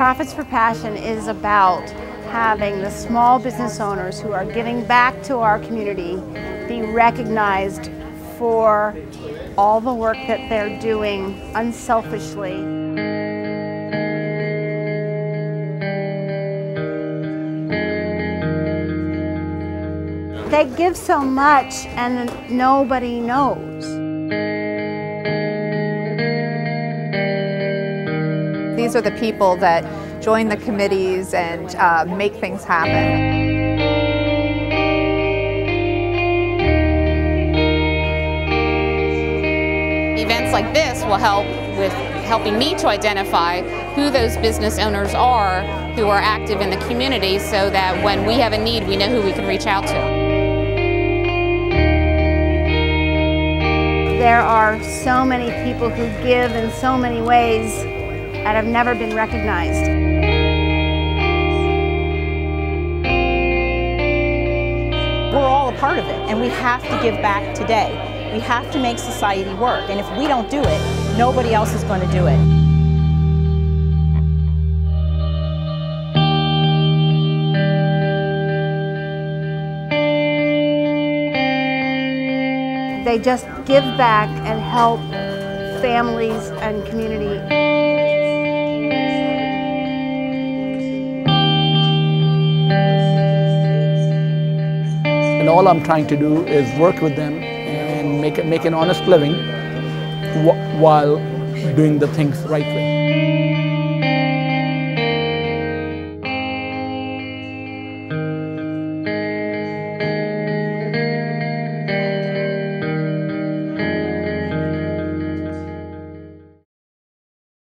Profits for Passion is about having the small business owners who are giving back to our community be recognized for all the work that they're doing unselfishly. They give so much and nobody knows. These are the people that join the committees and uh, make things happen. Events like this will help with helping me to identify who those business owners are who are active in the community so that when we have a need, we know who we can reach out to. There are so many people who give in so many ways that have never been recognized. We're all a part of it, and we have to give back today. We have to make society work, and if we don't do it, nobody else is going to do it. They just give back and help families and community. All I'm trying to do is work with them and make, make an honest living while doing the things right way.